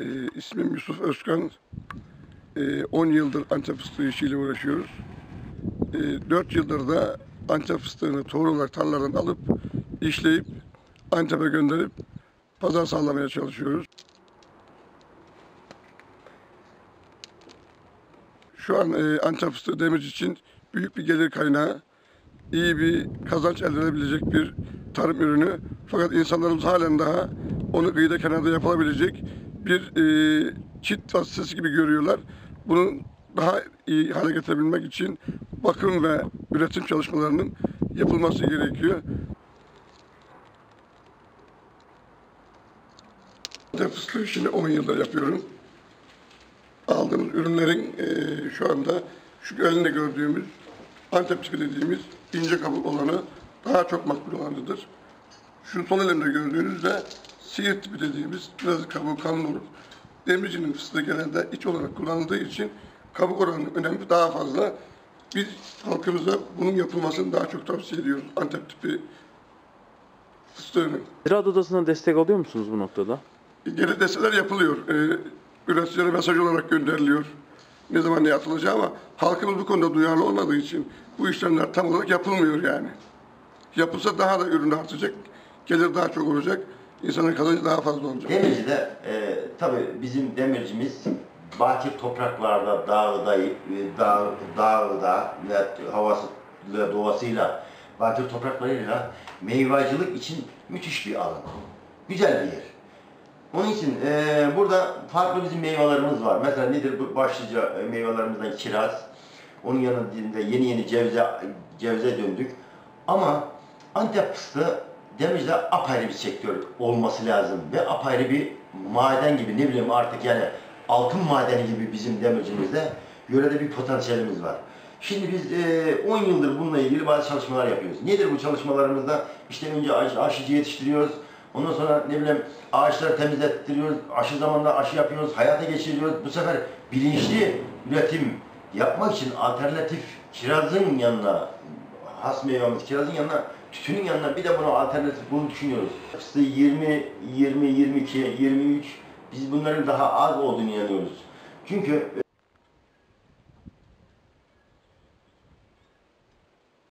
Ee, ismim Yusuf Özkan. Ee, 10 yıldır Antep fıstığı işiyle uğraşıyoruz. Ee, 4 yıldır da Antep fıstığını tohum olarak alıp işleyip Antep'e gönderip pazar sağlamaya çalışıyoruz. Şu an e, Antep fıstığı demirci için büyük bir gelir kaynağı, iyi bir kazanç elde edebilecek bir tarım ürünü. Fakat insanlarımız halen daha onu kıyıda kenarda yapılabilecek bir e, çit vasıtası gibi görüyorlar. Bunun daha iyi hale getirebilmek için bakım ve üretim çalışmalarının yapılması gerekiyor. Fıstığı işini 10 yıldır yapıyorum aldığımız ürünlerin eee, şu anda şu elinde gördüğümüz Antep tipi dediğimiz ince kabuk olanı daha çok makbul olanıdır. Şu sol elimde gördüğünüz de Siirt tipi dediğimiz biraz kabuğu kalın olur. Demircinin fıstığı genelde iç olarak kullanıldığı için kabuk oranının önemi daha fazla. Biz halkımıza bunun yapılmasını daha çok tavsiye ediyoruz Antep tipi fıstığının. Ziraat Odası'na destek alıyor musunuz bu noktada? Geri desteler yapılıyor. Ee, üreticilere mesaj olarak gönderiliyor. Ne zaman ne atılacağı ama halkımız bu konuda duyarlı olmadığı için bu işlemler tam olarak yapılmıyor yani. Yapılsa daha da ürün artacak, gelir daha çok olacak, insanın kazancı daha fazla olacak. Demirci'de e, tabii bizim demircimiz bakir topraklarda, dağda, e, dağ, dağda ve havası ve doğasıyla, bakir topraklarıyla meyvacılık için müthiş bir alan. Güzel bir yer. Onun için e, burada farklı bizim meyvelerimiz var. Mesela nedir bu başlıca e, meyvelerimizden kiraz. Onun yanında yeni yeni cevize, cevize döndük. Ama Antep fıstığı Demirci'de apayrı bir sektör olması lazım. Ve apayrı bir maden gibi ne bileyim artık yani altın madeni gibi bizim demircimizde yörede bir potansiyelimiz var. Şimdi biz e, 10 yıldır bununla ilgili bazı çalışmalar yapıyoruz. Nedir bu çalışmalarımızda? İşte önce aş, aşıcı yetiştiriyoruz. Ondan sonra ne bileyim ağaçları temizlettiriyoruz. Aşı zamanında aşı yapıyoruz. Hayata geçiriyoruz. Bu sefer bilinçli üretim yapmak için alternatif kirazın yanına has meyvemiz kirazın yanına tütünün yanına bir de buna alternatif bunu düşünüyoruz. Fıstığı 20, 20, 22, 23 biz bunların daha az olduğunu inanıyoruz. Çünkü